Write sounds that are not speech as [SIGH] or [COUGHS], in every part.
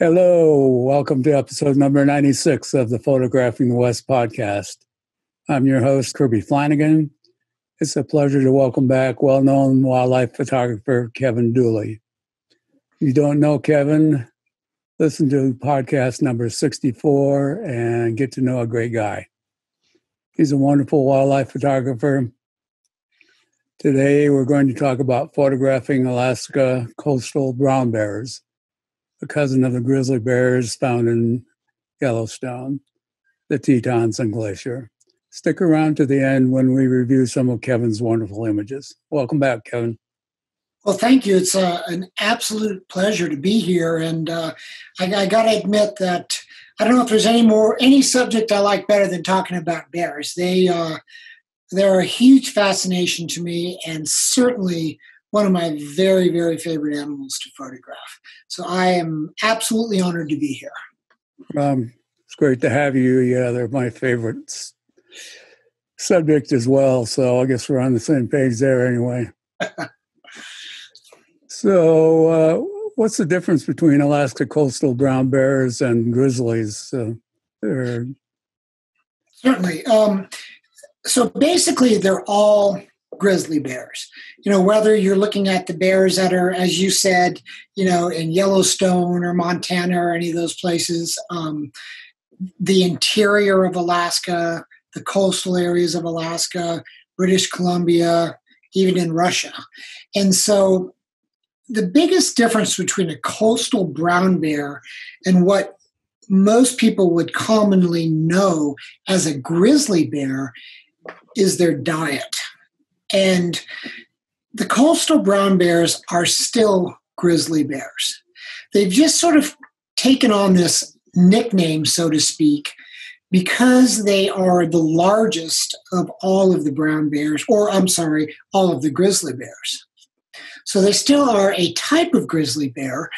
Hello, welcome to episode number 96 of the Photographing the West podcast. I'm your host, Kirby Flanagan. It's a pleasure to welcome back well known wildlife photographer Kevin Dooley. If you don't know Kevin, listen to podcast number 64 and get to know a great guy. He's a wonderful wildlife photographer. Today, we're going to talk about photographing Alaska coastal brown bears a cousin of the grizzly bears found in Yellowstone, the Tetons and Glacier. Stick around to the end when we review some of Kevin's wonderful images. Welcome back, Kevin. Well, thank you. It's uh, an absolute pleasure to be here, and uh, I, I got to admit that I don't know if there's any more any subject I like better than talking about bears. They uh, they're a huge fascination to me, and certainly one of my very, very favorite animals to photograph. So I am absolutely honored to be here. Um, it's great to have you. Yeah, they're my favorite subject as well. So I guess we're on the same page there anyway. [LAUGHS] so, uh, what's the difference between Alaska coastal brown bears and grizzlies? Uh, Certainly. Um, so basically, they're all grizzly bears. You know, whether you're looking at the bears that are, as you said, you know, in Yellowstone or Montana or any of those places, um, the interior of Alaska, the coastal areas of Alaska, British Columbia, even in Russia. And so the biggest difference between a coastal brown bear and what most people would commonly know as a grizzly bear is their diet. And the coastal brown bears are still grizzly bears. They've just sort of taken on this nickname, so to speak, because they are the largest of all of the brown bears, or I'm sorry, all of the grizzly bears. So they still are a type of grizzly bear.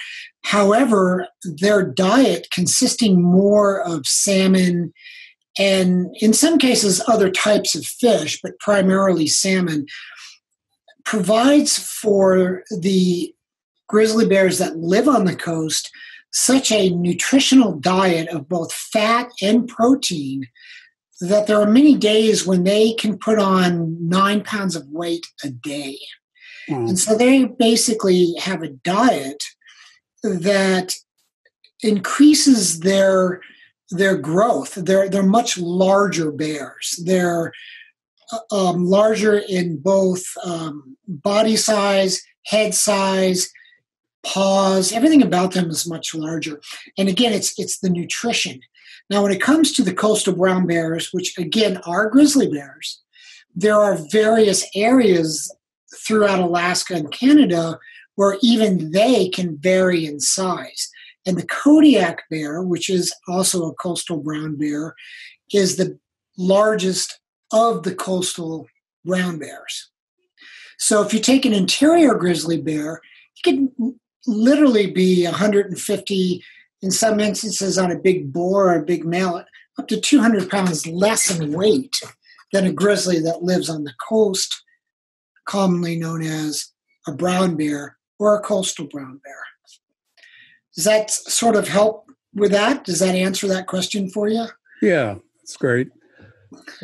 However, their diet consisting more of salmon and in some cases other types of fish, but primarily salmon, provides for the grizzly bears that live on the coast such a nutritional diet of both fat and protein that there are many days when they can put on nine pounds of weight a day. Mm. And so they basically have a diet that increases their their growth. They're they're much larger bears. They're um, larger in both um, body size, head size, paws. Everything about them is much larger. And again, it's it's the nutrition. Now, when it comes to the coastal brown bears, which again are grizzly bears, there are various areas throughout Alaska and Canada where even they can vary in size. And the Kodiak bear, which is also a coastal brown bear, is the largest of the coastal brown bears. So if you take an interior grizzly bear, it can literally be 150, in some instances on a big boar or a big mallet, up to 200 pounds less in weight than a grizzly that lives on the coast, commonly known as a brown bear or a coastal brown bear. Does that sort of help with that? Does that answer that question for you? Yeah, that's great.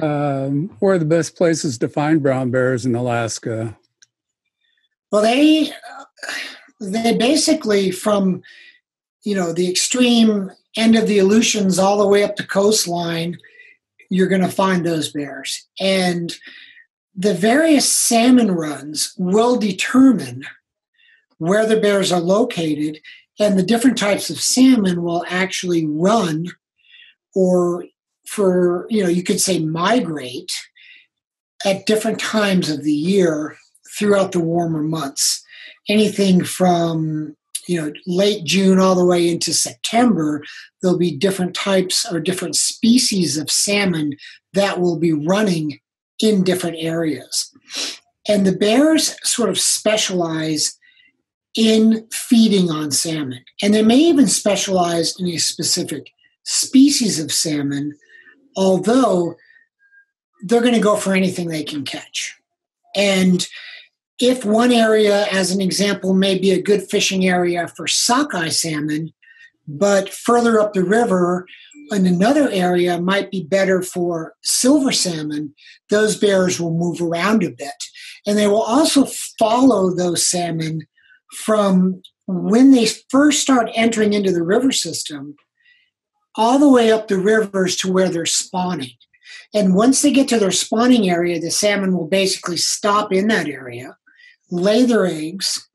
Um, where are the best places to find brown bears in Alaska? Well, they they basically from you know the extreme end of the Aleutians all the way up to coastline, you're going to find those bears, and the various salmon runs will determine where the bears are located and the different types of salmon will actually run or for you know you could say migrate at different times of the year throughout the warmer months. Anything from you know late june all the way into september there'll be different types or different species of salmon that will be running in different areas. And the bears sort of specialize in feeding on salmon. And they may even specialize in a specific species of salmon, although they're going to go for anything they can catch. And if one area, as an example, may be a good fishing area for sockeye salmon, but further up the river in another area might be better for silver salmon, those bears will move around a bit. And they will also follow those salmon from when they first start entering into the river system all the way up the rivers to where they're spawning. And once they get to their spawning area, the salmon will basically stop in that area, lay their eggs,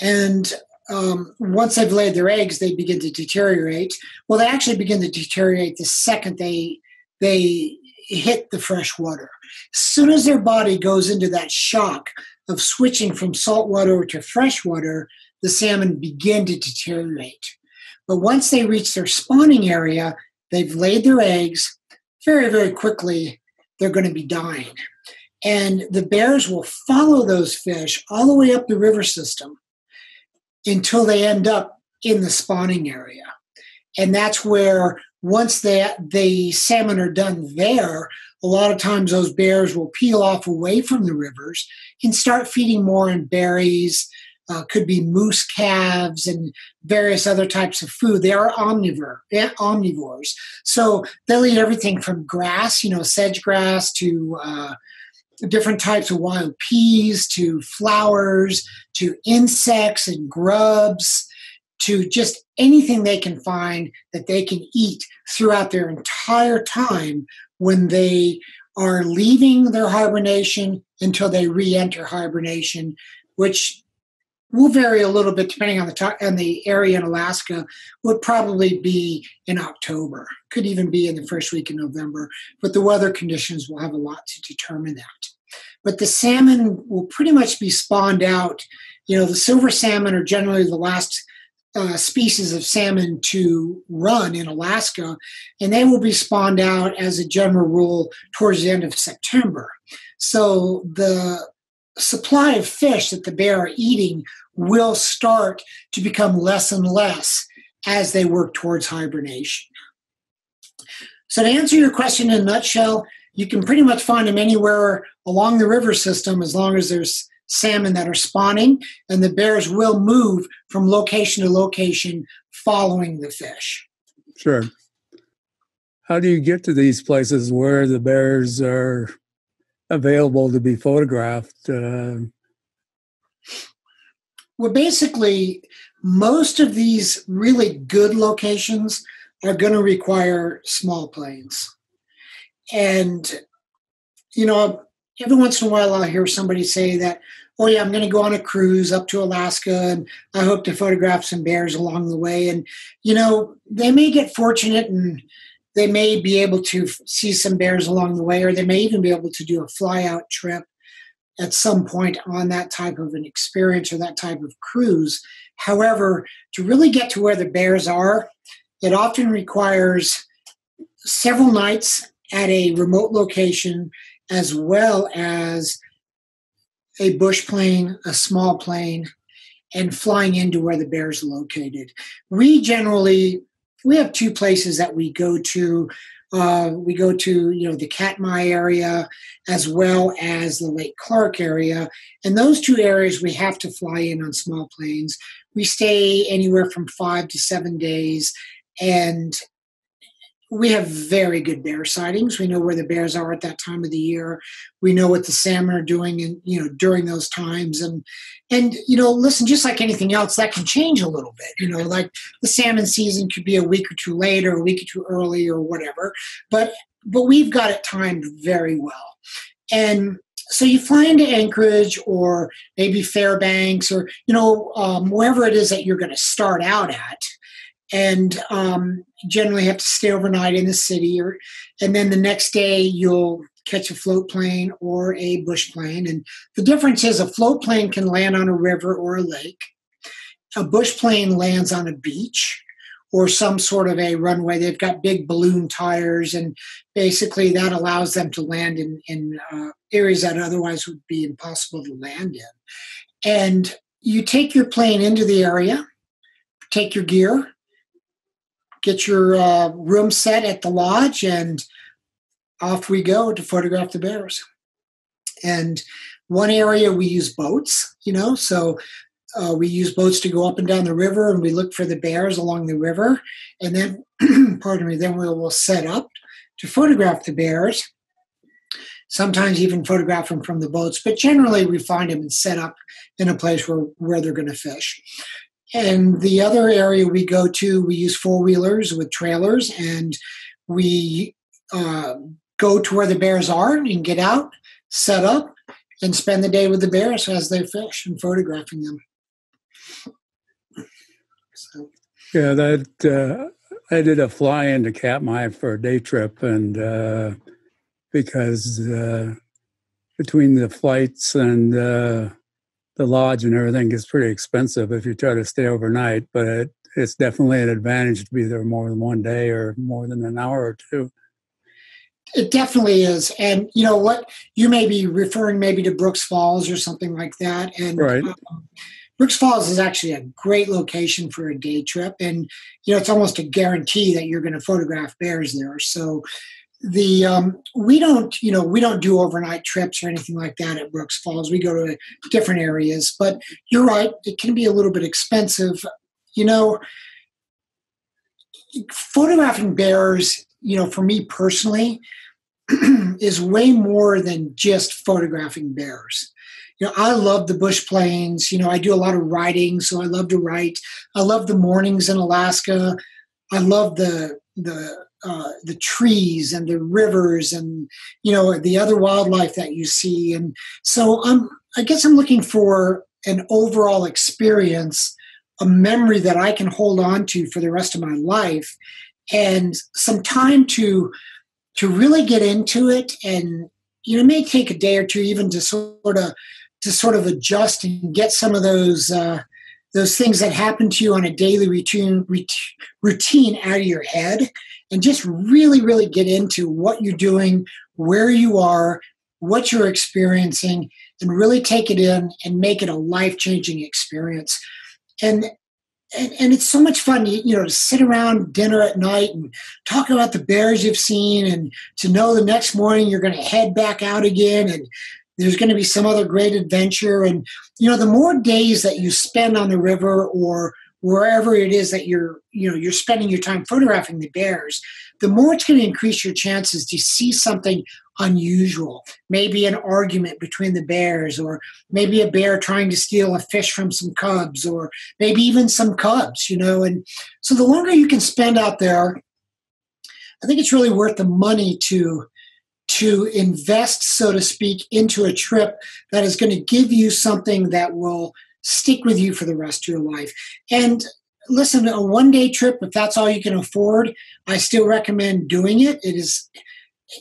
and um, once they've laid their eggs, they begin to deteriorate. Well, they actually begin to deteriorate the second they they hit the fresh water. As soon as their body goes into that shock of switching from salt water to fresh water, the salmon begin to deteriorate. But once they reach their spawning area, they've laid their eggs. Very, very quickly, they're going to be dying. And the bears will follow those fish all the way up the river system until they end up in the spawning area. And that's where once they, the salmon are done there, a lot of times those bears will peel off away from the rivers and start feeding more on berries, uh, could be moose calves and various other types of food. They are omnivore, omnivores. So they'll eat everything from grass, you know, sedge grass to uh, different types of wild peas to flowers to insects and grubs to just anything they can find that they can eat throughout their entire time when they are leaving their hibernation until they re-enter hibernation which will vary a little bit depending on the t- and the area in Alaska. Would probably be in October. Could even be in the first week in November. But the weather conditions will have a lot to determine that. But the salmon will pretty much be spawned out. You know, the silver salmon are generally the last uh, species of salmon to run in Alaska, and they will be spawned out as a general rule towards the end of September. So the supply of fish that the bear are eating will start to become less and less as they work towards hibernation. So, to answer your question in a nutshell, you can pretty much find them anywhere along the river system as long as there's salmon that are spawning, and the bears will move from location to location following the fish. Sure. How do you get to these places where the bears are available to be photographed? Uh... Well, basically, most of these really good locations are going to require small planes. And, you know, every once in a while I'll hear somebody say that, oh, yeah, I'm going to go on a cruise up to Alaska and I hope to photograph some bears along the way. And, you know, they may get fortunate and they may be able to see some bears along the way, or they may even be able to do a fly out trip at some point on that type of an experience or that type of cruise. However, to really get to where the bears are, it often requires several nights at a remote location as well as a bush plane, a small plane, and flying into where the bears are located. We generally we have two places that we go to. Uh, we go to you know the Katmai area as well as the Lake Clark area, and those two areas we have to fly in on small planes. We stay anywhere from five to seven days, and we have very good bear sightings. We know where the bears are at that time of the year. We know what the salmon are doing, and you know during those times. And and you know, listen, just like anything else, that can change a little bit. You know, like the salmon season could be a week or two late, or a week or two early, or whatever. But but we've got it timed very well. And so you fly into Anchorage or maybe Fairbanks or you know um, wherever it is that you're going to start out at and um, generally have to stay overnight in the city or and then the next day you'll catch a float plane or a bush plane. And the difference is a float plane can land on a river or a lake. A bush plane lands on a beach or some sort of a runway. They've got big balloon tires and basically that allows them to land in, in uh, areas that otherwise would be impossible to land in. And you take your plane into the area take your gear get your uh, room set at the lodge, and off we go to photograph the bears. And one area we use boats, you know, so uh, we use boats to go up and down the river and we look for the bears along the river. And then, [CLEARS THROAT] pardon me, then we will set up to photograph the bears. Sometimes even photograph them from the boats, but generally we find them and set up in a place where, where they're going to fish. And the other area we go to, we use four wheelers with trailers and we uh, go to where the bears are and get out, set up, and spend the day with the bears as they fish and photographing them. So. Yeah, that uh, I did a fly into Katmai for a day trip, and uh, because uh, between the flights and uh, the lodge and everything gets pretty expensive if you try to stay overnight, but it, it's definitely an advantage to be there more than one day or more than an hour or two. It definitely is. And you know what? You may be referring maybe to Brooks Falls or something like that. And right. Um, Brooks Falls is actually a great location for a day trip. And, you know, it's almost a guarantee that you're going to photograph bears there. So the um, we don't you know we don't do overnight trips or anything like that at brooks falls we go to different areas but you're right it can be a little bit expensive you know photographing bears you know, for me personally, [CLEARS THROAT] is way more than just photographing bears. You know, I love the bush planes. You know, I do a lot of writing, so I love to write. I love the mornings in Alaska. I love the the uh, the trees and the rivers and you know the other wildlife that you see. And so I'm I guess I'm looking for an overall experience, a memory that I can hold on to for the rest of my life and some time to to really get into it and you know it may take a day or two even to sort of to sort of adjust and get some of those uh, those things that happen to you on a daily routine routine out of your head and just really really get into what you're doing where you are what you're experiencing and really take it in and make it a life-changing experience. And and, and it's so much fun, you, you know, to sit around dinner at night and talk about the bears you've seen, and to know the next morning you're going to head back out again, and there's going to be some other great adventure. And you know, the more days that you spend on the river or wherever it is that you're, you know, you're spending your time photographing the bears, the more it's going to increase your chances to see something unusual. Maybe an argument between the bears, or maybe a bear trying to steal a fish from some cubs, or maybe even some cubs, you know. And so the longer you can spend out there, I think it's really worth the money to to invest, so to speak, into a trip that is going to give you something that will stick with you for the rest of your life. And listen, a one day trip, if that's all you can afford, I still recommend doing it. It is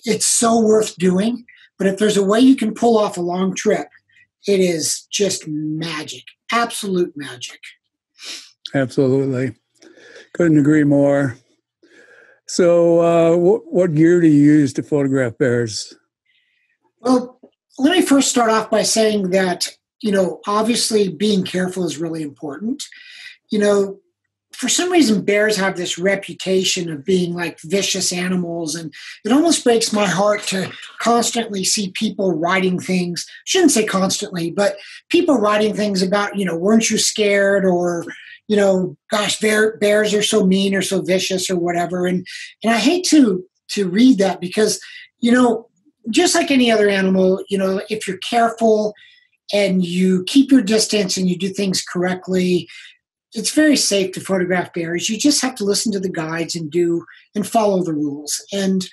it's so worth doing. But if there's a way you can pull off a long trip, it is just magic, absolute magic. Absolutely. Couldn't agree more. So, uh, what, what gear do you use to photograph bears? Well, let me first start off by saying that, you know, obviously being careful is really important. You know, for some reason bears have this reputation of being like vicious animals and it almost breaks my heart to constantly see people writing things shouldn't say constantly but people writing things about you know weren't you scared or you know gosh bear, bears are so mean or so vicious or whatever and and i hate to to read that because you know just like any other animal you know if you're careful and you keep your distance and you do things correctly it's very safe to photograph bears. You just have to listen to the guides and do and follow the rules. And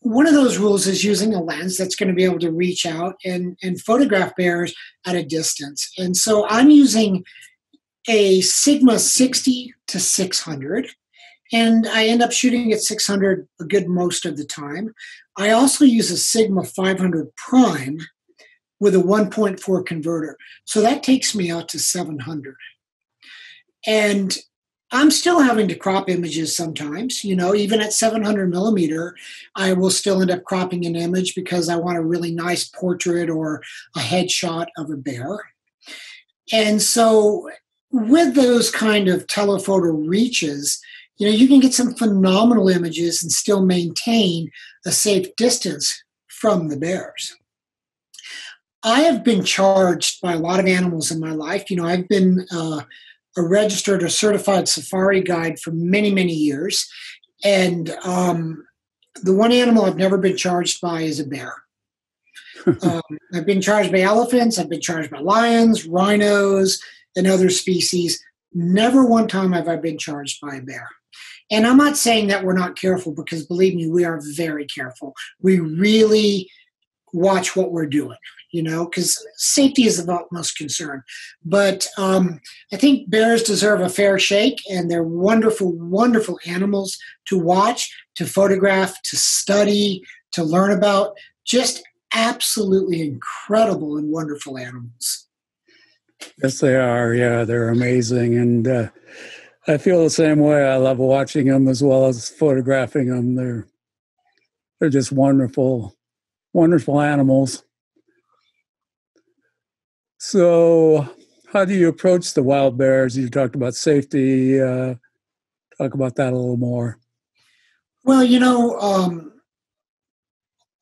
one of those rules is using a lens that's going to be able to reach out and, and photograph bears at a distance. And so I'm using a Sigma 60 to 600, and I end up shooting at 600 a good most of the time. I also use a Sigma 500 Prime with a 1.4 converter. So that takes me out to 700. And I'm still having to crop images sometimes, you know, even at 700 millimeter, I will still end up cropping an image because I want a really nice portrait or a headshot of a bear. And so, with those kind of telephoto reaches, you know, you can get some phenomenal images and still maintain a safe distance from the bears. I have been charged by a lot of animals in my life. You know, I've been uh, a registered or certified safari guide for many, many years. And um, the one animal I've never been charged by is a bear. [LAUGHS] um, I've been charged by elephants, I've been charged by lions, rhinos, and other species. Never one time have I been charged by a bear. And I'm not saying that we're not careful because believe me, we are very careful. We really watch what we're doing, you know, because safety is of utmost concern. But um, I think bears deserve a fair shake, and they're wonderful, wonderful animals to watch, to photograph, to study, to learn about. Just absolutely incredible and wonderful animals. Yes, they are. Yeah, they're amazing. And uh, I feel the same way. I love watching them as well as photographing them. They're they're just wonderful, wonderful animals. So, how do you approach the wild bears? You talked about safety. Uh, talk about that a little more. Well, you know, um,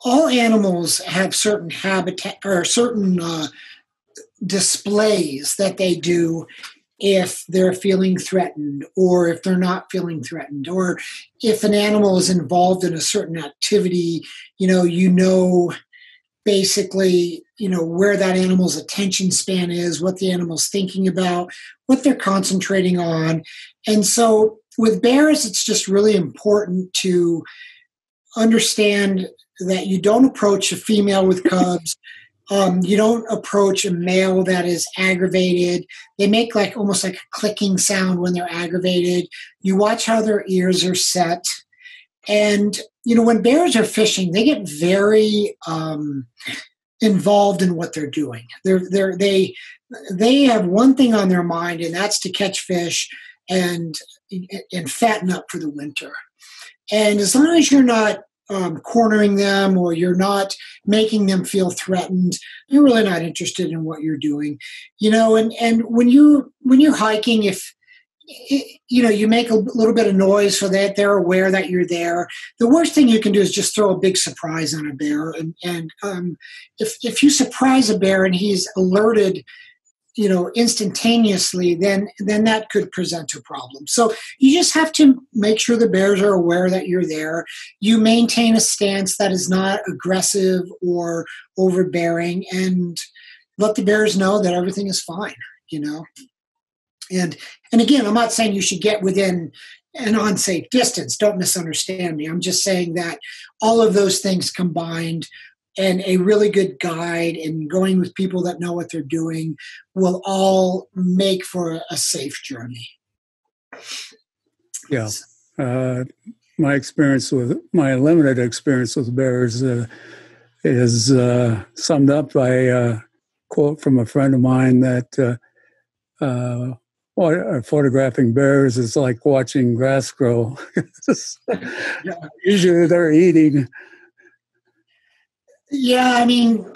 all animals have certain habitat or certain uh, displays that they do if they're feeling threatened or if they're not feeling threatened or if an animal is involved in a certain activity you know you know basically you know where that animal's attention span is what the animal's thinking about what they're concentrating on. And so with bears it's just really important to understand that you don't approach a female with [LAUGHS] cubs um, you don't approach a male that is aggravated. They make like almost like a clicking sound when they're aggravated. You watch how their ears are set. And, you know, when bears are fishing, they get very um, involved in what they're doing. They're, they're, they, they have one thing on their mind, and that's to catch fish and, and fatten up for the winter. And as long as you're not um, cornering them or you're not making them feel threatened you're really not interested in what you're doing. You know and and when you when you're hiking if you know you make a little bit of noise so that they're aware that you're there the worst thing you can do is just throw a big surprise on a bear. And and um, if if you surprise a bear and he's alerted you know instantaneously then then that could present a problem. So you just have to make sure the bears are aware that you're there. You maintain a stance that is not aggressive or overbearing and let the bears know that everything is fine you know? And and again i'm not saying you should get within an unsafe distance. Don't misunderstand me. I'm just saying that all of those things combined and a really good guide and going with people that know what they're doing will all make for a, safe journey. Yeah. Uh, my experience with my limited experience with bears uh, is uh, summed up by a quote from a friend of mine that uh, uh, photographing bears is like watching grass grow. [LAUGHS] Usually they're eating yeah, I mean,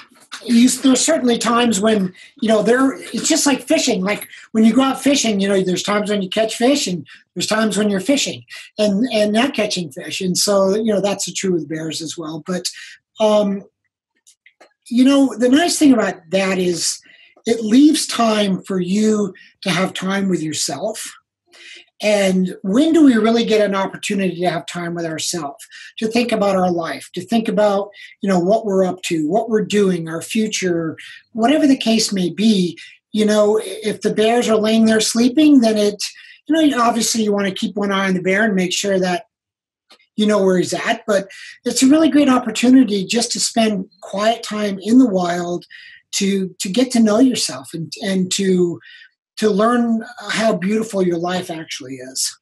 you, there's certainly times when you know there. It's just like fishing. Like when you go out fishing, you know, there's times when you catch fish, and there's times when you're fishing and and not catching fish. And so you know that's true with bears as well. But um, you know, the nice thing about that is it leaves time for you to have time with yourself and when do we really get an opportunity to have time with ourselves, to think about our life, to think about, you know, what we're up to, what we're doing, our future, whatever the case may be. You know, if the bears are laying there sleeping, then it, you know, obviously you want to keep one eye on the bear and make sure that you know where he's at. But it's a really great opportunity just to spend quiet time in the wild to to get to know yourself and and to to learn how beautiful your life actually is.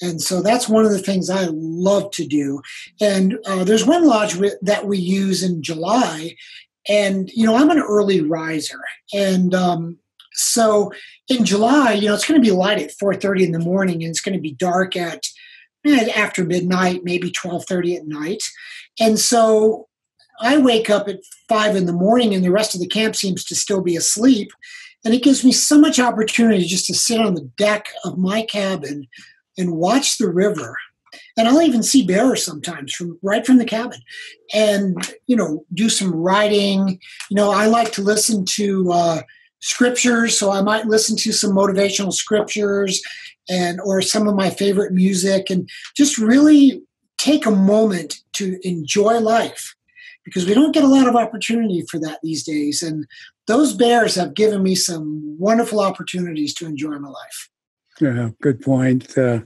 And so that's one of the things I love to do. And uh, there's one lodge that we use in July. And, you know, I'm an early riser. And um, so in July, you know, it's going to be light at 4.30 in the morning and it's going to be dark at eh, after midnight, maybe 12.30 at night. And so I wake up at 5 in the morning and the rest of the camp seems to still be asleep. And it gives me so much opportunity just to sit on the deck of my cabin and watch the river and I'll even see bears sometimes from right from the cabin, and you know, do some writing. You know, I like to listen to uh, scriptures, so I might listen to some motivational scriptures and or some of my favorite music, and just really take a moment to enjoy life because we don't get a lot of opportunity for that these days. And those bears have given me some wonderful opportunities to enjoy my life. Yeah, good point. Uh,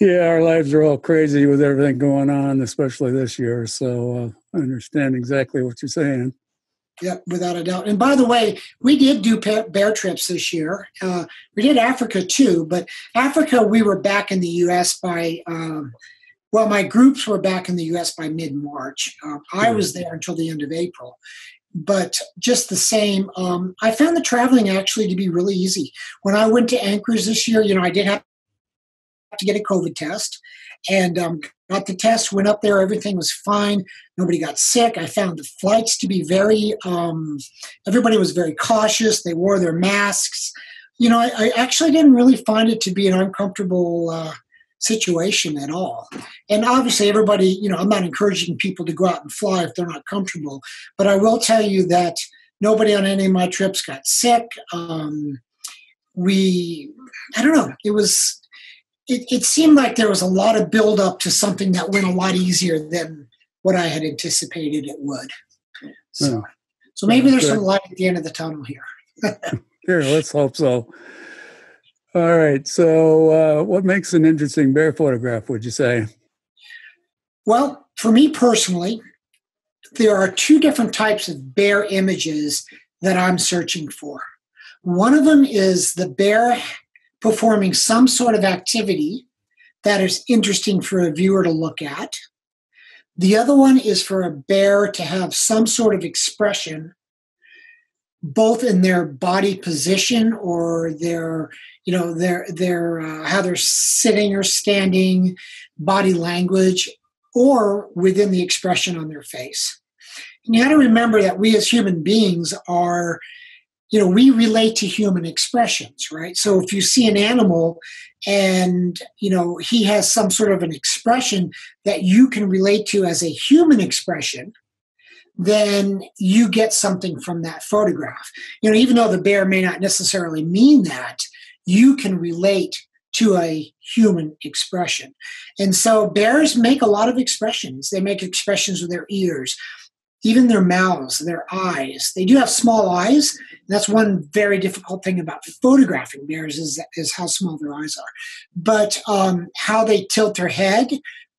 yeah, our lives are all crazy with everything going on, especially this year. So uh, I understand exactly what you're saying. Yep, without a doubt. And by the way, we did do bear trips this year. Uh, we did Africa too, but Africa, we were back in the U.S. by, um, well, my groups were back in the U.S. by mid March. Um, I was there until the end of April but just the same, um, I found the traveling actually to be really easy. When I went to Anchorage this year, you know, I did have to get a COVID test and um, got the test, went up there, everything was fine. Nobody got sick. I found the flights to be very, um, everybody was very cautious. They wore their masks. You know, I, I, actually didn't really find it to be an uncomfortable uh, situation at all. And obviously, everybody, you know, I'm not encouraging people to go out and fly if they're not comfortable, but I will tell you that nobody on any of my trips got sick. Um, we, I don't know, it was, it, it seemed like there was a lot of build up to something that went a lot easier than what I had anticipated it would. So, hmm. so maybe there's some light at the end of the tunnel here. [LAUGHS] here, let's hope so. All right. So, uh, what makes an interesting bear photograph, would you say? Well, for me personally, there are two different types of bear images that I'm searching for. One of them is the bear performing some sort of activity that is interesting for a viewer to look at. The other one is for a bear to have some sort of expression, both in their body position or their you know their their uh, how they're sitting or standing body language or within the expression on their face. And you got to remember that we as human beings are you know we relate to human expressions right? So if you see an animal and you know he has some sort of an expression that you can relate to as a human expression then you get something from that photograph. You know even though the bear may not necessarily mean that you can relate to a human expression. And so bears make a lot of expressions. They make expressions with their ears, even their mouths, their eyes. They do have small eyes. That's one very difficult thing about photographing bears is, is how small their eyes are. But um, how they tilt their head,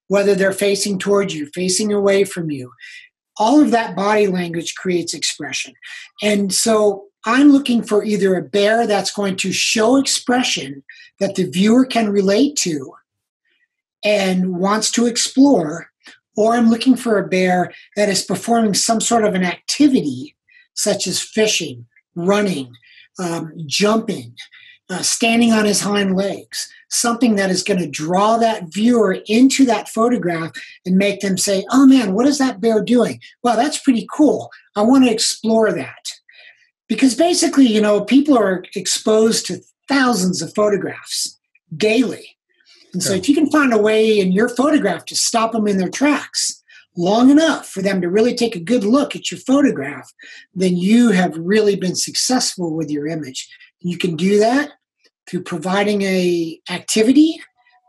whether they're facing towards you, facing away from you, all of that body language creates expression. And so I'm looking for either a bear that's going to show expression that the viewer can relate to and wants to explore, or I'm looking for a bear that is performing some sort of an activity such as fishing, running, um, jumping, uh, standing on his hind legs, something that is going to draw that viewer into that photograph and make them say, Oh man, what is that bear doing? Well, that's pretty cool. I want to explore that because basically, you know, people are exposed to thousands of photographs daily. And so, if you can find a way in your photograph to stop them in their tracks long enough for them to really take a good look at your photograph, then you have really been successful with your image. You can do that through providing a activity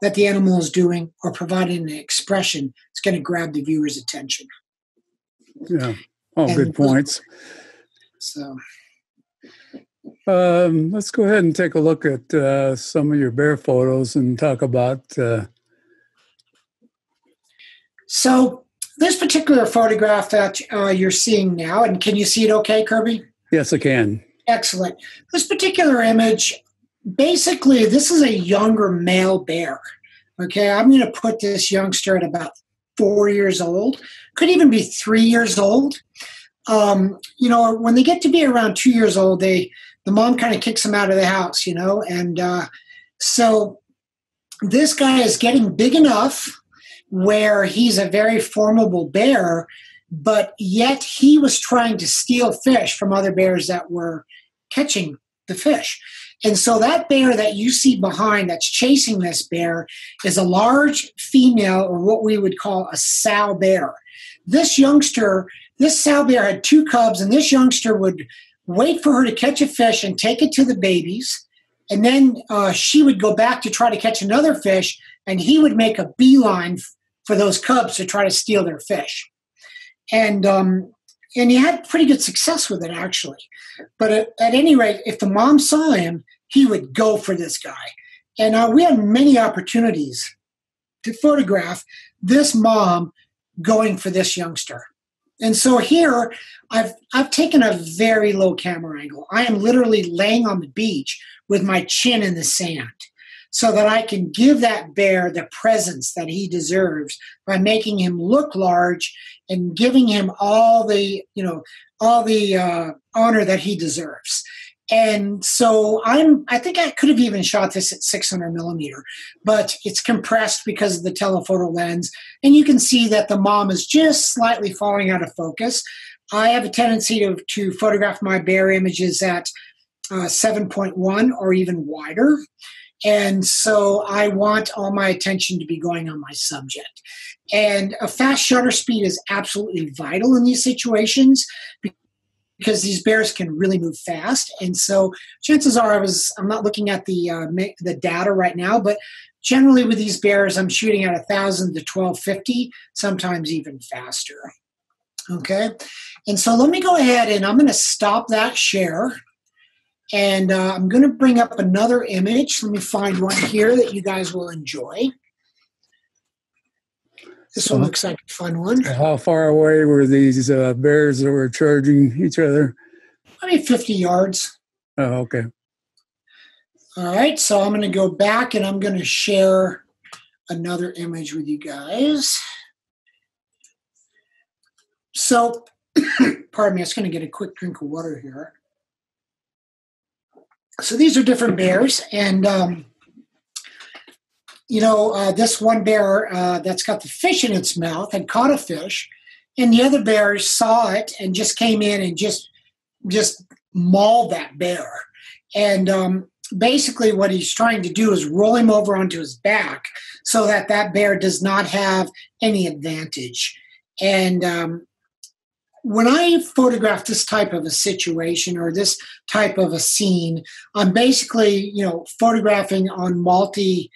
that the animal is doing or providing an expression that's going to grab the viewer's attention. Yeah. Oh, and good points. So um, let's go ahead and take a look at uh, some of your bear photos and talk about. Uh... So, this particular photograph that uh, you're seeing now, and can you see it okay, Kirby? Yes, I can. Excellent. This particular image, basically, this is a younger male bear. Okay, I'm going to put this youngster at about four years old, could even be three years old. Um, you know, when they get to be around two years old, they the mom kind of kicks him out of the house, you know, and uh, so this guy is getting big enough where he's a very formidable bear, but yet he was trying to steal fish from other bears that were catching the fish. And so that bear that you see behind that's chasing this bear is a large female, or what we would call a sow bear. This youngster, this sow bear had two cubs, and this youngster would wait for her to catch a fish and take it to the babies. And then uh, she would go back to try to catch another fish, and he would make a beeline for those cubs to try to steal their fish. And um, and he had pretty good success with it actually. But at, at, any rate, if the mom saw him, he would go for this guy. And uh, we had many opportunities to photograph this mom going for this youngster. And so here, I've I've taken a very low camera angle. I am literally laying on the beach with my chin in the sand so that I can give that bear the presence that he deserves by making him look large and giving him all the you know all the uh, honor that he deserves. And so I'm I think I could have even shot this at 600 millimeter, but it's compressed because of the telephoto lens, and you can see that the mom is just slightly falling out of focus. I have a tendency to, to photograph my bear images at uh, 7.1 or even wider. And so I want all my attention to be going on my subject. And a fast shutter speed is absolutely vital in these situations because these bears can really move fast. And so chances are I was I'm not looking at the uh, the data right now, but generally with these bears I'm shooting at a 1000 to 1250, sometimes even faster. Okay. And so let me go ahead and I'm going to stop that share and uh, I'm going to bring up another image. Let me find one here that you guys will enjoy. This one looks like a fun one. How far away were these uh, bears that were charging each other? I mean, 50 yards. Oh, okay. All right, so I'm going to go back and I'm going to share another image with you guys. So, [COUGHS] pardon me, I'm just going to get a quick drink of water here so these are different bears, and um, you know uh, this one bear uh, that's got the fish in its mouth had caught a fish, and the other bears saw it and just came in and just just mauled that bear. And um, basically, what he's trying to do is roll him over onto his back so that that bear does not have any advantage. And um, when I photograph this type of a situation or this type of a scene, I'm basically, you know, photographing on multi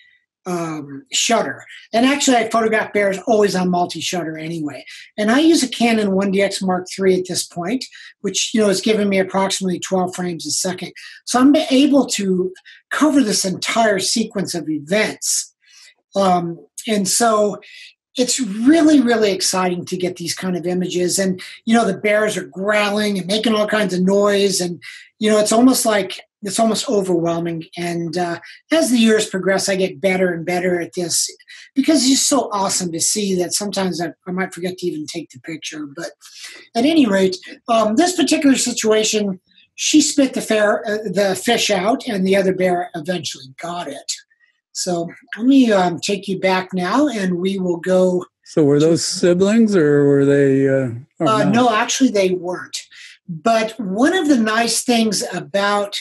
um, shutter. And actually, I photograph bears always on multi shutter anyway. And I use a Canon 1DX Mark III at this point, which you know is giving me approximately 12 frames a second. So I'm able to cover this entire sequence of events. Um, and so it's really really exciting to get these kind of images and you know the bears are growling and making all kinds of noise and you know it's almost like it's almost overwhelming and uh, as the years progress i get better and better at this because it's so awesome to see that sometimes I, I might forget to even take the picture but at any rate um, this particular situation she spit the, fair, uh, the fish out and the other bear eventually got it so let me um, take you back now, and we will go. So were those siblings, or were they? Uh, uh, no, actually, they weren't. But one of the nice things about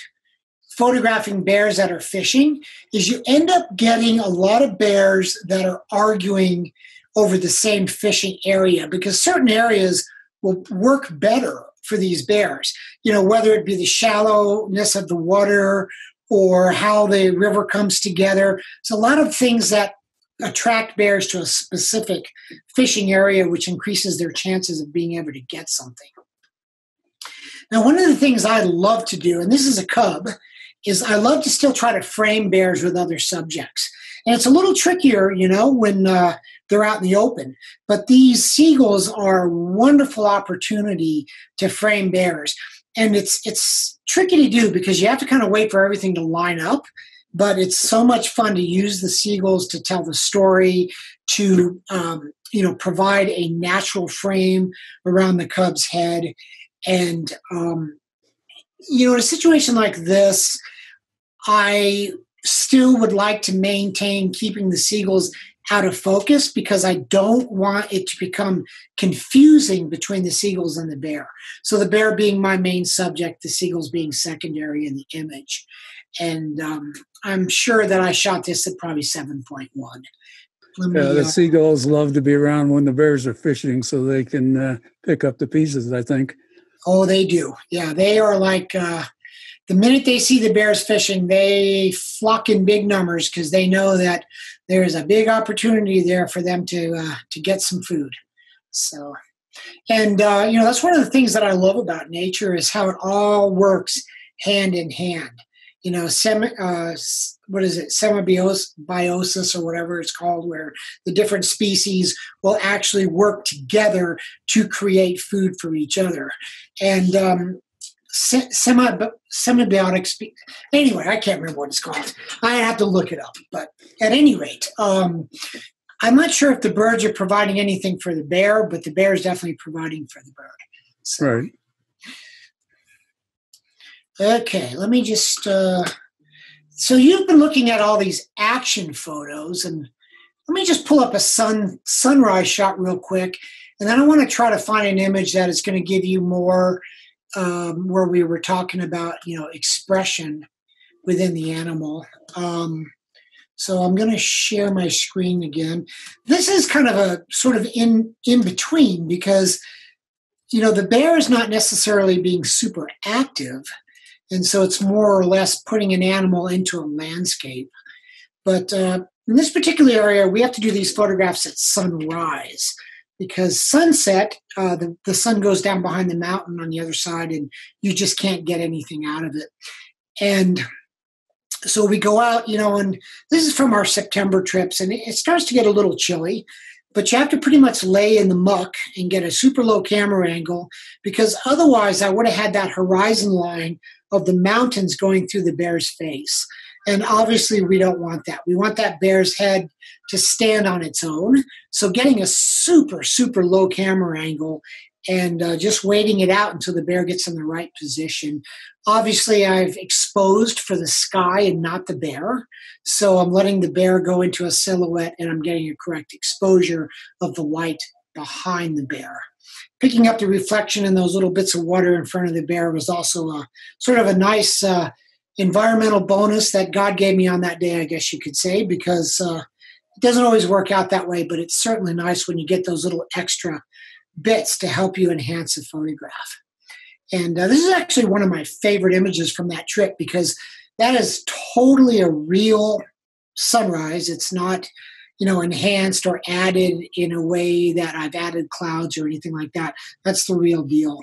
photographing bears that are fishing is you end up getting a lot of bears that are arguing over the same fishing area because certain areas will work better for these bears. You know, whether it be the shallowness of the water or how the river comes together. It's a lot of things that attract bears to a specific fishing area, which increases their chances of being able to get something. Now, one of the things I love to do, and this is a cub, is I love to still try to frame bears with other subjects. And it's a little trickier, you know, when uh, they're out in the open. But these seagulls are a wonderful opportunity to frame bears and it's it's tricky to do because you have to kind of wait for everything to line up but it's so much fun to use the seagulls to tell the story to um, you know provide a natural frame around the cub's head and um, you know in a situation like this i still would like to maintain keeping the seagulls out of focus because I don't want it to become confusing between the seagulls and the bear. So the bear being my main subject, the seagulls being secondary in the image. And um, I'm sure that I shot this at probably 7.1. Me, yeah, the uh, seagulls love to be around when the bears are fishing so they can uh, pick up the pieces, I think. Oh, they do. Yeah, they are like uh, the minute they see the bears fishing, they flock in big numbers because they know that there is a big opportunity there for them to uh, to get some food. So, and uh, you know that's one of the things that I love about nature is how it all works hand in hand. You know, semi, uh, what is it, semibiosis or whatever it's called, where the different species will actually work together to create food for each other. And um, semi semibiotic anyway i can't remember what it's called i have to look it up but at any rate um, i'm not sure if the birds are providing anything for the bear but the bear is definitely providing for the bird so. right okay let me just uh, so you've been looking at all these action photos and let me just pull up a sun sunrise shot real quick and then i want to try to find an image that is going to give you more um, where we were talking about you know expression within the animal. Um, so I'm going to share my screen again. This is kind of a sort of in in between because you know the bear is not necessarily being super active, and so it's more or less putting an animal into a landscape. But uh, in this particular area, we have to do these photographs at sunrise because sunset, uh, the, the sun goes down behind the mountain on the other side, and you just can't get anything out of it. And so we go out, you know, and this is from our September trips, and it starts to get a little chilly, but you have to pretty much lay in the muck and get a super low camera angle because otherwise I would have had that horizon line of the mountains going through the bear's face. And obviously, we don't want that. We want that bear's head to stand on its own. So, getting a super, super low camera angle and uh, just waiting it out until the bear gets in the right position. Obviously, I've exposed for the sky and not the bear. So, I'm letting the bear go into a silhouette and I'm getting a correct exposure of the light behind the bear. Picking up the reflection in those little bits of water in front of the bear was also a sort of a nice. Uh, environmental bonus that God gave me on that day, I guess you could say, because uh, it doesn't always work out that way, but it's certainly nice when you get those little extra bits to help you enhance a photograph. And uh, this is actually one of my favorite images from that trip because that is totally a real sunrise. It's not, you know, enhanced or added in a way that I've added clouds or anything like that. That's the real deal.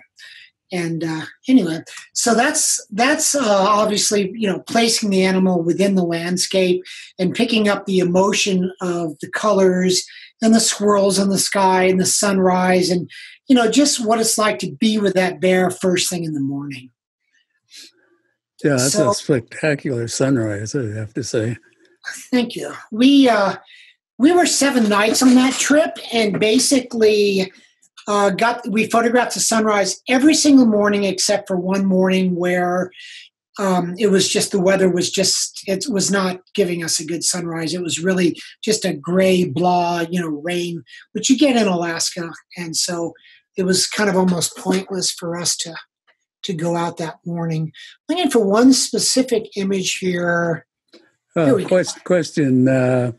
And uh, anyway so that's that's uh, obviously you know placing the animal within the landscape and picking up the emotion of the colors and the swirls in the sky and the sunrise and you know just what it's like to be with that bear first thing in the morning. Yeah that's so, a spectacular sunrise i have to say. Thank you. We uh we were seven nights on that trip and basically uh, got we photographed the sunrise every single morning except for one morning where um, it was just the weather was just it was not giving us a good sunrise. It was really just a gray blah, you know, rain, which you get in Alaska, and so it was kind of almost pointless for us to to go out that morning. Looking for one specific image here. Uh, here question, question uh,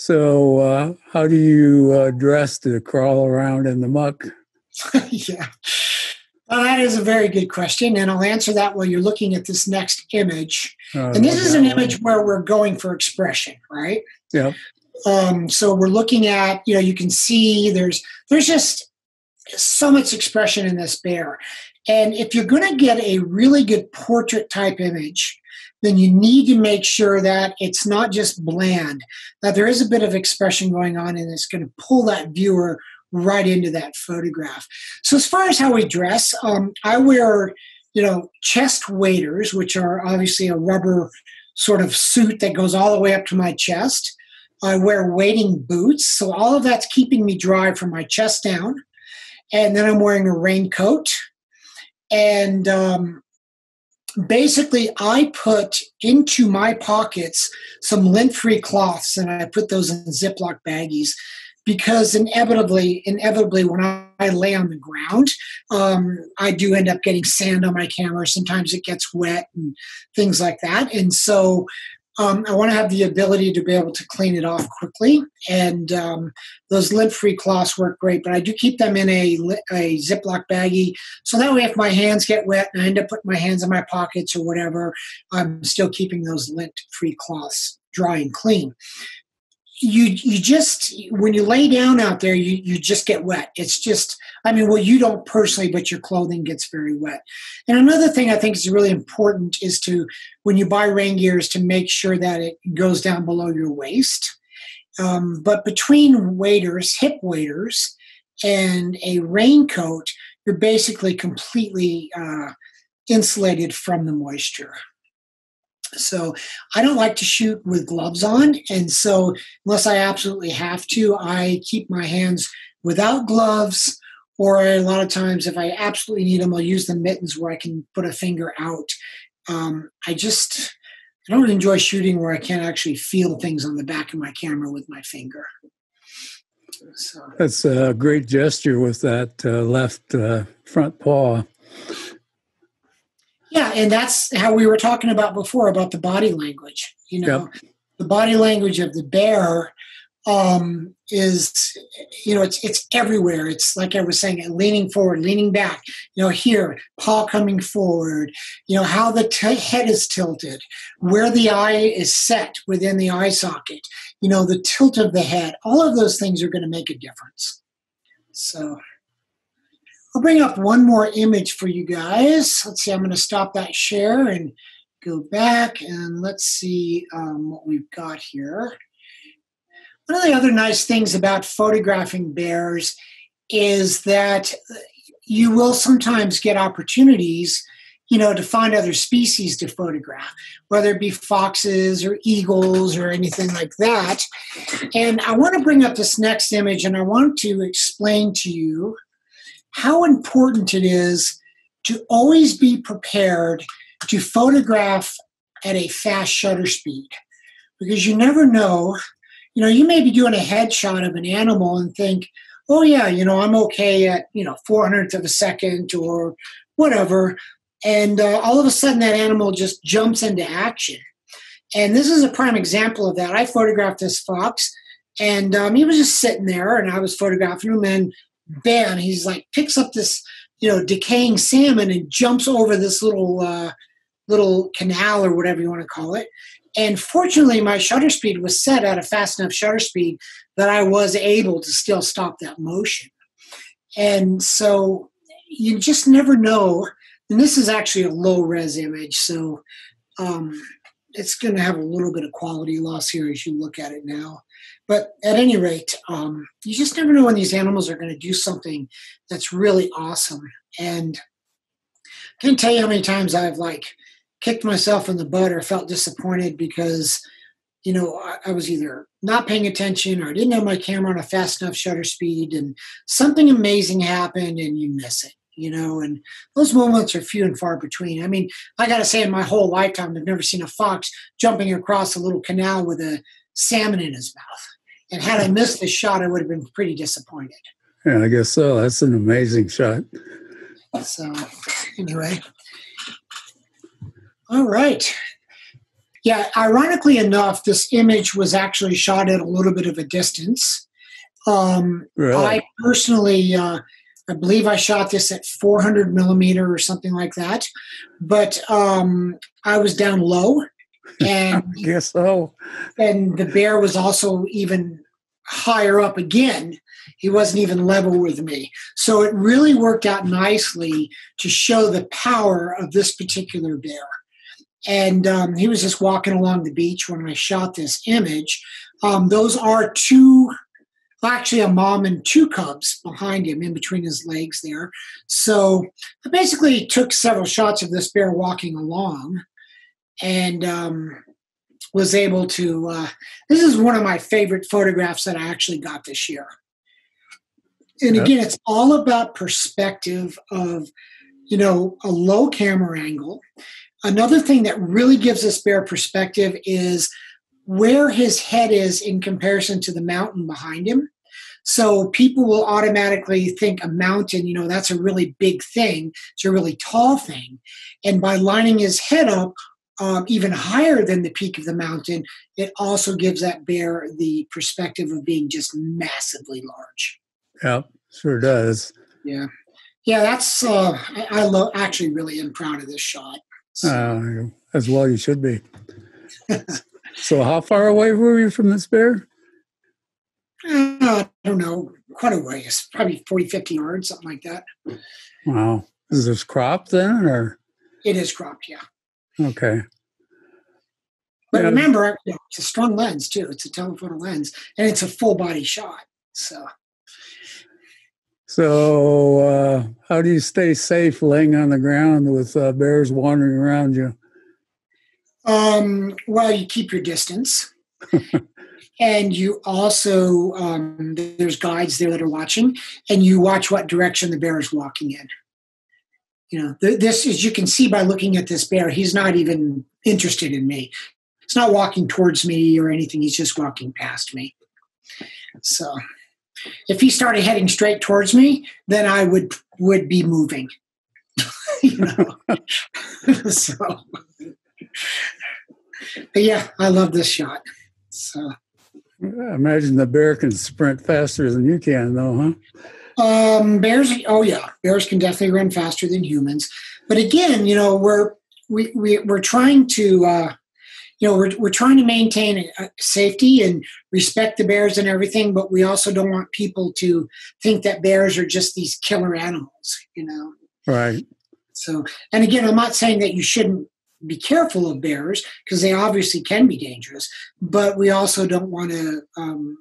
so, uh, how do you uh, dress to crawl around in the muck? [LAUGHS] yeah. Well, that is a very good question, and I'll answer that while you're looking at this next image. And this is an image where we're going for expression, right? Yeah. Um, so we're looking at, you know, you can see there's there's just so much expression in this bear, and if you're going to get a really good portrait type image, then you need to make sure that it's not just bland, that there is a bit of expression going on and it's going to pull that viewer right into that photograph. So, as far as how we dress, um, I wear, you know, chest waders, which are obviously a rubber sort of suit that goes all the way up to my chest. I wear wading boots, so all of that's keeping me dry from my chest down. And then I'm wearing a raincoat. And um, basically, I put into my pockets some lint free cloths and I put those in Ziploc baggies because inevitably, inevitably, when I lay on the ground, um, I do end up getting sand on my camera. Sometimes it gets wet and things like that. And so um, I want to have the ability to be able to clean it off quickly. And um, those lint-free cloths work great, but I do keep them in a, a Ziploc baggie. So that way, if my hands get wet and I end up putting my hands in my pockets or whatever, I'm still keeping those lint-free cloths dry and clean you you just when you lay down out there you you just get wet. It's just i mean well you don't personally but your clothing gets very wet. And another thing i think is really important is to when you buy rain gear is to make sure that it goes down below your waist. Um, but between waders hip waders and a raincoat you're basically completely uh, insulated from the moisture so I don't like to shoot with gloves on. And so, unless I absolutely have to, I keep my hands without gloves. Or a lot of times, if I absolutely need them, I'll use the mittens where I can put a finger out. Um, I just I don't enjoy shooting where I can't actually feel things on the back of my camera with my finger. So. That's a great gesture with that uh, left uh, front paw. Yeah, and that's how we were talking about before about the body language. You know, yep. the body language of the bear um, is, you know, it's it's everywhere. It's like I was saying, leaning forward, leaning back. You know, here, paw coming forward. You know how the t- head is tilted, where the eye is set within the eye socket. You know, the tilt of the head. All of those things are going to make a difference. So I'll bring up one more image for you guys. Let's see, I'm going to stop that share and go back and let's see um, what we've got here. One of the other nice things about photographing bears is that you will sometimes get opportunities you know, to find other species to photograph, whether it be foxes or eagles or anything like that. And I want to bring up this next image and I want to explain to you how important it is to always be prepared to photograph at a fast shutter speed. Because you never know you know you may be doing a headshot of an animal and think oh yeah you know i'm okay at you know 400th of a second or whatever and uh, all of a sudden that animal just jumps into action. And this is a prime example of that. I photographed this fox and um, he was just sitting there and i was photographing him and bam, he's like picks up this you know decaying salmon and jumps over this little uh, little canal or whatever you want to call it. And fortunately, my shutter speed was set at a fast enough shutter speed that I was able to still stop that motion. And so you just never know. And this is actually a low res image, so um, it's going to have a little bit of quality loss here as you look at it now. But at any rate, um, you just never know when these animals are going to do something that's really awesome. And I can't tell you how many times I've like kicked myself in the butt or felt disappointed because, you know, I, I was either not paying attention or I didn't have my camera on a fast enough shutter speed and something amazing happened and you miss it you know, and those moments are few and far between. I mean, I got to say, in my whole lifetime, I've never seen a fox jumping across a little canal with a salmon in his mouth. And had I missed this shot, I would have been pretty disappointed. Yeah, I guess so. That's an amazing shot. So, anyway. All right. Yeah, ironically enough, this image was actually shot at a little bit of a distance. Um, really? I personally, uh, I believe I shot this at 400 millimeter or something like that, but um, I was down low and [LAUGHS] I guess so. And the bear was also even higher up again. He wasn't even level with me. So it really worked out nicely to show the power of this particular bear. And um, he was just walking along the beach when I shot this image. Um, those are two, actually, a mom and two cubs behind him in between his legs there. So I basically took several shots of this bear walking along and um, was able to. Uh, this is one of my favorite photographs that I actually got this year. And again, it's all about perspective of, you know, a low camera angle. Another thing that really gives us bear perspective is where his head is in comparison to the mountain behind him. So people will automatically think a mountain, you know, that's a really big thing. It's a really tall thing. And by lining his head up um, even higher than the peak of the mountain, it also gives that bear the perspective of being just massively large. Yeah, sure does. Yeah. Yeah, that's, uh, I, I love, actually really am proud of this shot. So. Uh, as well, you should be. [LAUGHS] so, how far away were you from this bear? Uh, I don't know, quite a ways, probably 40, 50 yards, something like that. Wow. Is this cropped then, or? It is cropped, yeah. Okay. But yeah. remember, it's a strong lens too. It's a telephoto lens, and it's a full body shot. So. So, uh, how do you stay safe laying on the ground with uh, bears wandering around you? Um, well, you keep your distance. [LAUGHS] and you also, um, there's guides there that are watching, and you watch what direction the bear is walking in you know th- this as you can see by looking at this bear he's not even interested in me. He's not walking towards me or anything he's just walking past me. So if he started heading straight towards me then i would would be moving. [LAUGHS] You know? [LAUGHS] So but yeah i love this shot. So. Imagine the bear can sprint faster than you can though huh um, bears, oh yeah, bears can definitely run faster than humans. But again, you know, we're we, we we're trying to uh, you know we're we're trying to maintain safety and respect the bears and everything, but we also don't want people to think that bears are just these killer animals. You know, right? So, and again, I'm not saying that you shouldn't be careful of bears because they obviously can be dangerous, but we also don't want to um,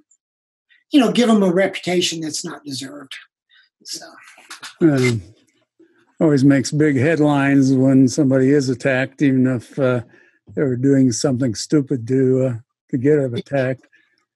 you know, give them a reputation that's not deserved. So. Um, always makes big headlines when somebody is attacked, even if uh, they're doing something stupid to uh, to get attacked.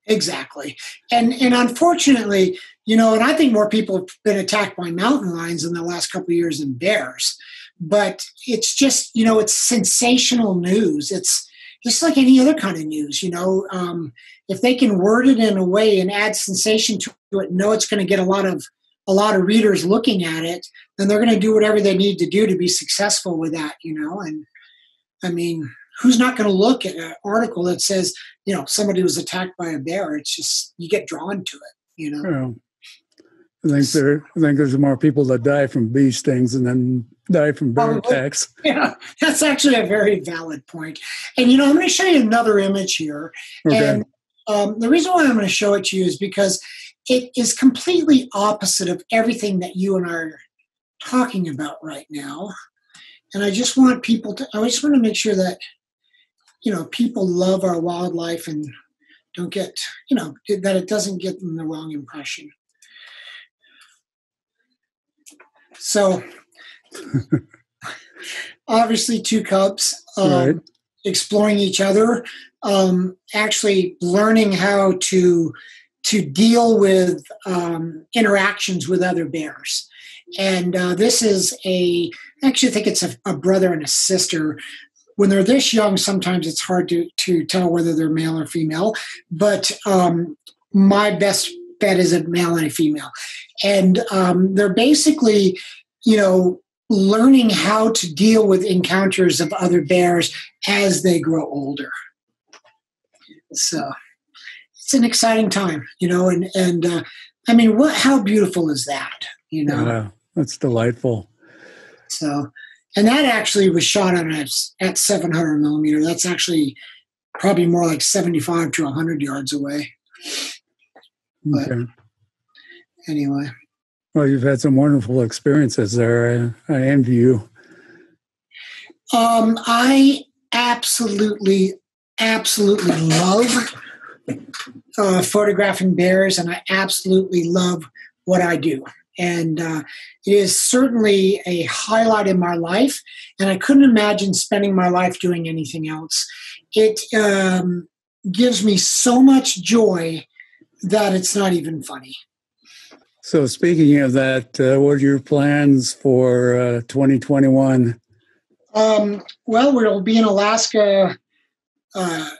Exactly, and and unfortunately, you know, and I think more people have been attacked by mountain lions in the last couple of years than bears. But it's just you know, it's sensational news. It's just like any other kind of news, you know. Um, if they can word it in a way and add sensation to it, know it's going to get a lot of a lot of readers looking at it, then they're going to do whatever they need to do to be successful with that, you know. And I mean, who's not going to look at an article that says, you know, somebody was attacked by a bear? It's just you get drawn to it, you know. Yeah. I think there. I think there's more people that die from bee stings than then die from bear attacks. [LAUGHS] Yeah, that's actually a very valid point. And you know, I'm going to show you another image here. Okay. And um, the reason why I'm going to show it to you is because it is completely opposite of everything that you and I are talking about right now. And I just want people to, I just want to make sure that, you know, people love our wildlife and don't get, you know, that it doesn't get them the wrong impression. So, [LAUGHS] obviously, two cubs um, right. exploring each other, um, actually learning how to to deal with um, interactions with other bears. And uh, this is a, I actually think it's a, a, brother and a sister. When they're this young, sometimes it's hard to, to tell whether they're male or female, but um, my best bet is a male and a female. And um, they're basically, you know, learning how to deal with encounters of other bears as they grow older. So it's an exciting time, you know, and and uh, I mean, what? How beautiful is that? You know, that's delightful. So, and that actually was shot on a, at 700 millimeter. That's actually probably more like 75 to 100 yards away. But okay. anyway. Well, you've had some wonderful experiences there. I, I envy you. Um, I absolutely, absolutely love uh, photographing bears, and I absolutely love what I do. And uh, it is certainly a highlight in my life, and I couldn't imagine spending my life doing anything else. It um, gives me so much joy that it's not even funny. So, speaking of that, uh, what are your plans for uh, 2021? Um, well, we'll be in Alaska uh,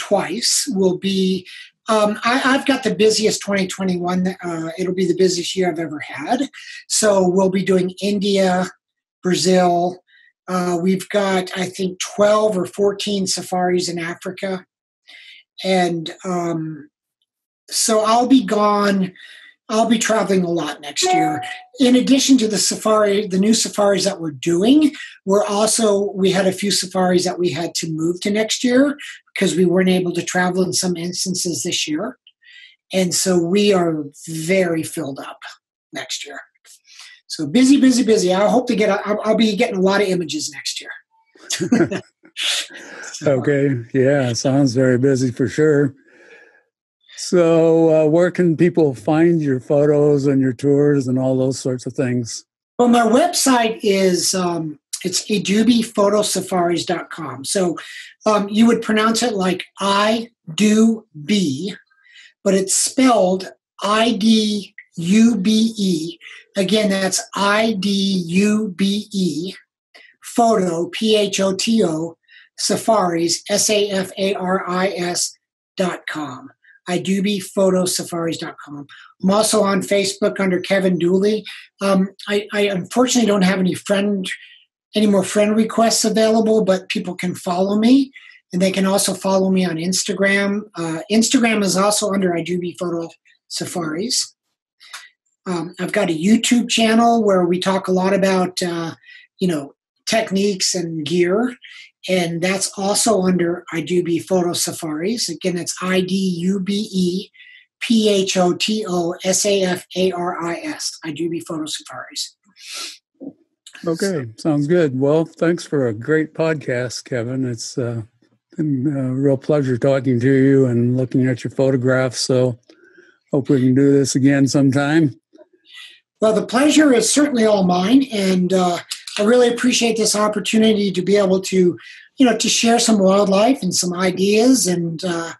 twice. We'll be. Um, I, have got the busiest 2021. Uh, it'll be the busiest year I've ever had. So we'll be doing India, Brazil. Uh, we've got, I think, 12 or 14 safaris in Africa. And um, so I'll be gone I'll be traveling a lot next year. In addition to the safari, the new safaris that we're doing, we're also we had a few safaris that we had to move to next year because we weren't able to travel in some instances this year. And so we are very filled up next year. So busy, busy, busy. I hope to get. I'll, I'll be getting a lot of images next year. [LAUGHS] [LAUGHS] so. Okay. Yeah. Sounds very busy for sure. So, uh, where can people find your photos and your tours and all those sorts of things? Well, my website is um, it's idubephotosafaris.com. So um, you would pronounce it like I do be, but it's spelled I D U B E. Again, that's I D U B E, photo, P H O T O, safaris, S A F A R I S dot com idubephotosafaris.com. I'm also on Facebook under Kevin Dooley. Um, I, I, unfortunately don't have any friend any more friend requests available, but people can follow me, and they can also follow me on Instagram. Uh, Instagram is also under Idube Photo Safaris. Um, I've got a YouTube channel where we talk a lot about uh, you know techniques and gear, and that's also under Idube Photo Safaris. Again, it's I D U B E P H O T O S A F A R I S, Idube Photo Safaris. Okay, sounds good. Well, thanks for a great podcast, Kevin. It's uh, been a real pleasure talking to you and looking at your photographs. So, hope we can do this again sometime. Well, the pleasure is certainly all mine, and uh, I really appreciate this opportunity to be able to, you know, to share some wildlife and some ideas and uh,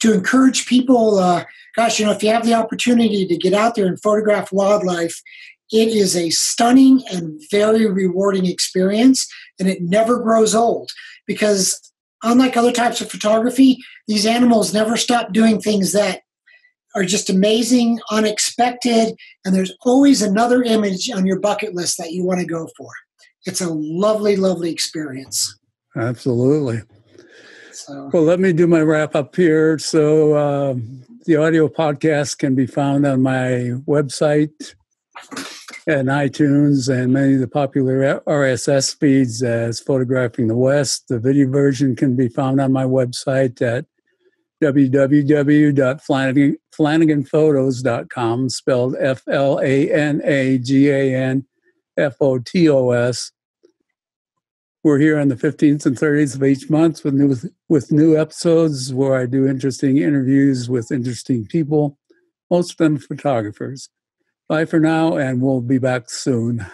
to encourage people. Uh, gosh, you know, if you have the opportunity to get out there and photograph wildlife, it is a stunning and very rewarding experience, and it never grows old because, unlike other types of photography, these animals never stop doing things that are just amazing, unexpected, and there's always another image on your bucket list that you want to go for it's a lovely, lovely experience. Absolutely. So. Well, let me do my wrap up here. So, uh, the audio podcast can be found on my website and iTunes and many of the popular RSS feeds as Photographing the West. The video version can be found on my website at www.flanaganfotos.com, spelled F L A N A G A N F O T O S. We're here on the 15th and 30th of each month with new, with new episodes where I do interesting interviews with interesting people, most of them photographers. Bye for now, and we'll be back soon.